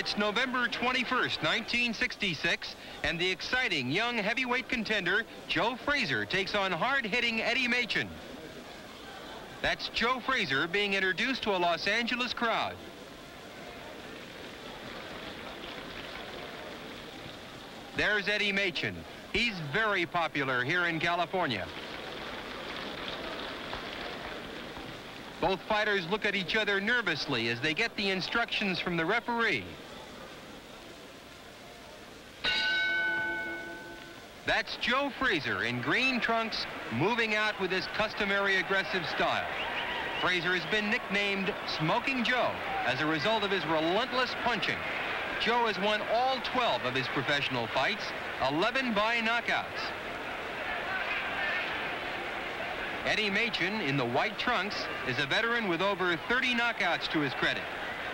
It's November 21st, 1966, and the exciting young heavyweight contender, Joe Frazier, takes on hard-hitting Eddie Machen. That's Joe Frazier being introduced to a Los Angeles crowd. There's Eddie Machen. He's very popular here in California. Both fighters look at each other nervously as they get the instructions from the referee. That's Joe Frazier in green trunks, moving out with his customary aggressive style. Frazier has been nicknamed Smoking Joe as a result of his relentless punching. Joe has won all 12 of his professional fights, 11 by knockouts. Eddie Machen, in the white trunks, is a veteran with over 30 knockouts to his credit.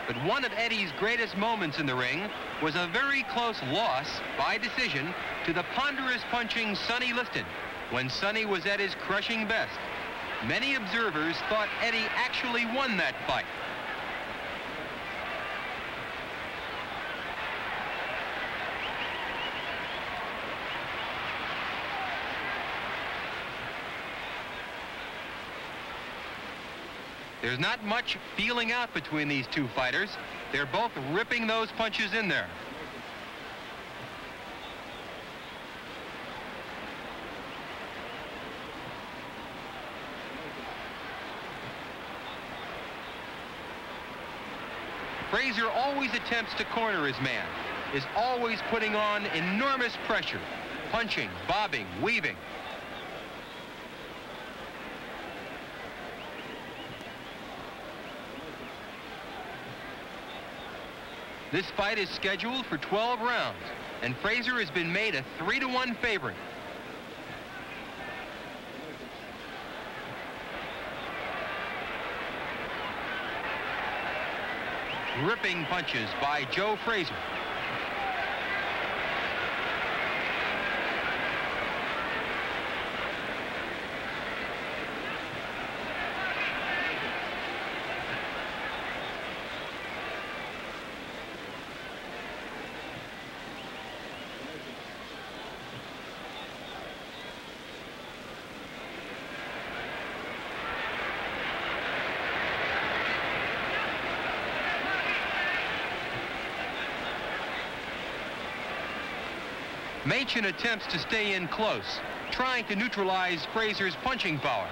But one of Eddie's greatest moments in the ring was a very close loss by decision to the ponderous punching Sonny Liston when Sonny was at his crushing best. Many observers thought Eddie actually won that fight. There's not much feeling out between these two fighters. They're both ripping those punches in there. Frazier always attempts to corner his man, is always putting on enormous pressure, punching, bobbing, weaving. This fight is scheduled for 12 rounds, and Frazier has been made a 3 to 1 favorite. Ripping punches by Joe Frazier. Machen attempts to stay in close, trying to neutralize Frazier's punching power.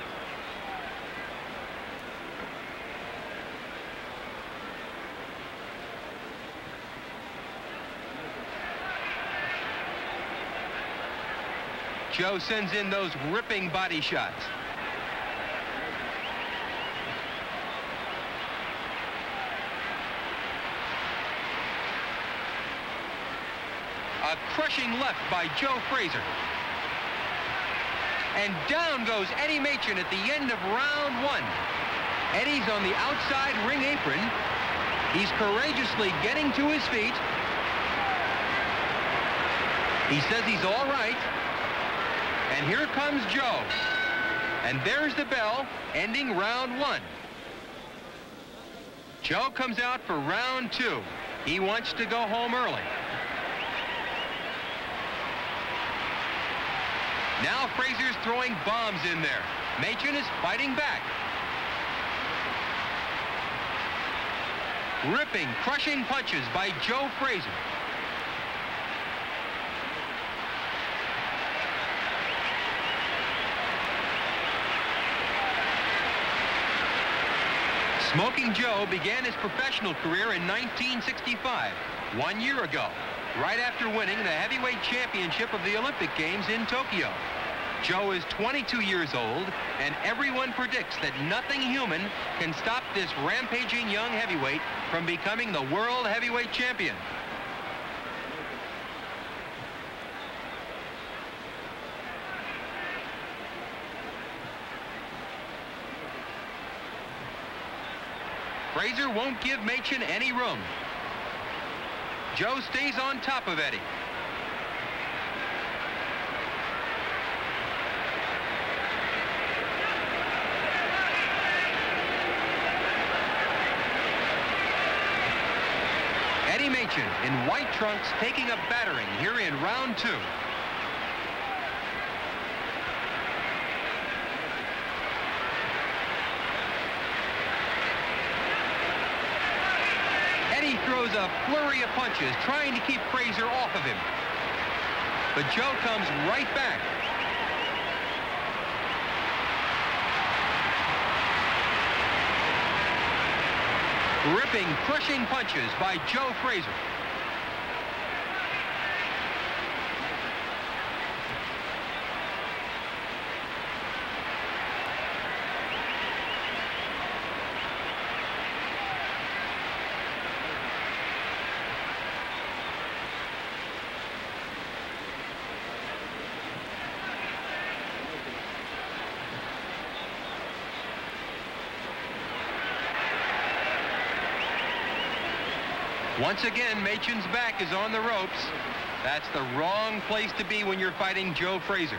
Joe sends in those ripping body shots. A crushing left by Joe Frazier. And down goes Eddie Machen at the end of round one. Eddie's on the outside ring apron. He's courageously getting to his feet. He says he's all right. And here comes Joe. And there's the bell, ending round one. Joe comes out for round two. He wants to go home early. Now Frazier's throwing bombs in there. Machen is fighting back. Ripping, crushing punches by Joe Frazier. Smoking Joe began his professional career in 1965, one year ago, right after winning the heavyweight championship of the Olympic Games in Tokyo. Joe is 22 years old, and everyone predicts that nothing human can stop this rampaging young heavyweight from becoming the world heavyweight champion. Frazier won't give Machen any room. Joe stays on top of Eddie. Eddie Machen in white trunks taking a battering here in round two. Throws a flurry of punches trying to keep Frazier off of him. But Joe comes right back. Ripping, crushing punches by Joe Frazier. Once again, Machen's back is on the ropes. That's the wrong place to be when you're fighting Joe Frazier.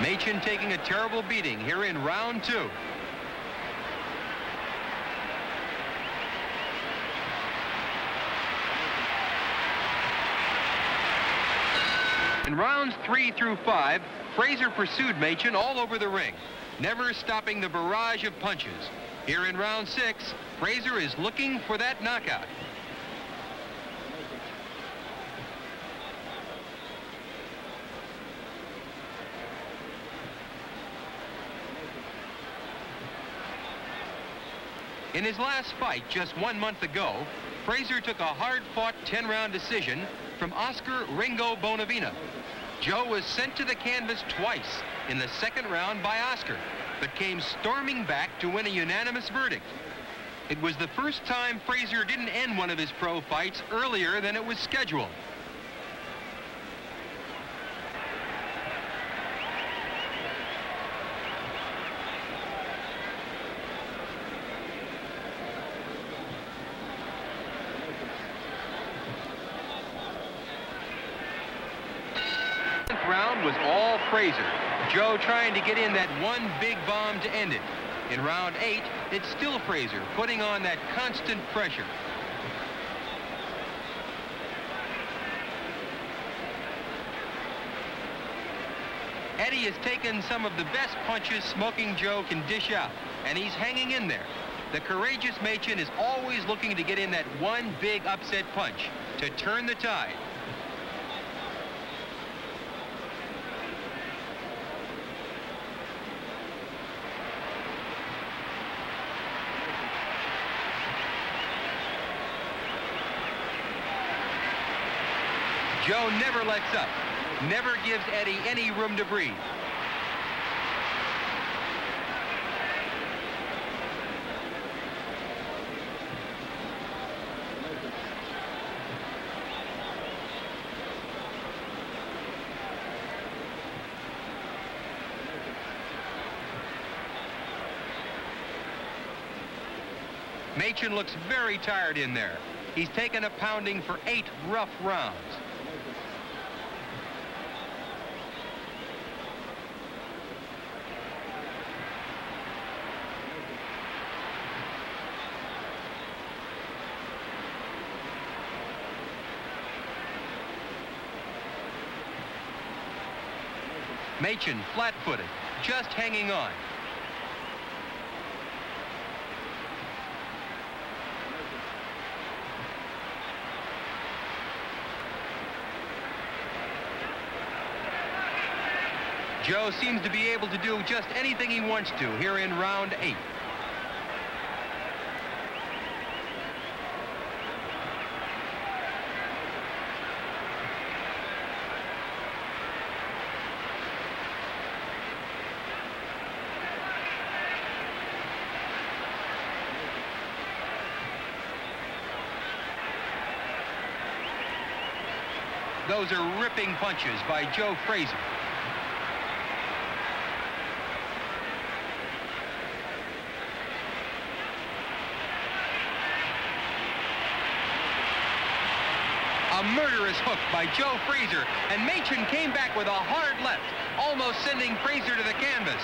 Machen taking a terrible beating here in round two. In rounds three through five, Frazier pursued Machen all over the ring, never stopping the barrage of punches. Here in round six, Frazier is looking for that knockout. In his last fight just one month ago, Frazier took a hard-fought 10-round decision from Oscar Ringo Bonavena. Joe was sent to the canvas twice in the second round by Oscar, but came storming back to win a unanimous verdict. It was the first time Frazier didn't end one of his pro fights earlier than it was scheduled. round Frazier. Joe trying to get in that one big bomb to end it. In round eight, it's still Frazier putting on that constant pressure. Eddie has taken some of the best punches Smoking Joe can dish out, and he's hanging in there. The courageous Machen is always looking to get in that one big upset punch to turn the tide. Joe never lets up, never gives Eddie any room to breathe. Machen looks very tired in there. He's taken a pounding for eight rough rounds. Machen flat-footed, just hanging on. Joe seems to be able to do just anything he wants to here in round eight. Those are ripping punches by Joe Frazier. A murderous hook by Joe Frazier, and Machen came back with a hard left, almost sending Frazier to the canvas.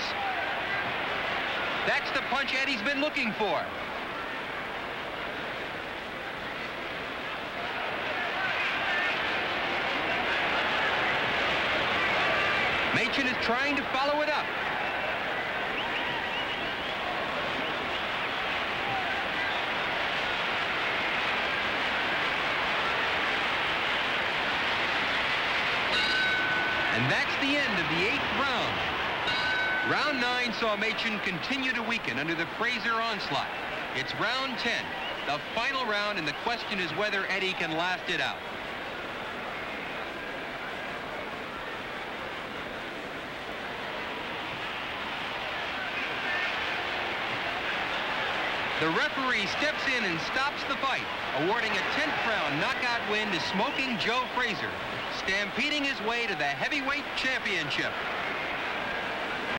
That's the punch Eddie's been looking for. Machen is trying to follow it up. And that's the end of the eighth round. Round nine saw Machen continue to weaken under the Frazier onslaught. It's round 10, the final round, and the question is whether Eddie can last it out. The referee steps in and stops the fight, awarding a 10th round knockout win to Smoking Joe Frazier, stampeding his way to the heavyweight championship.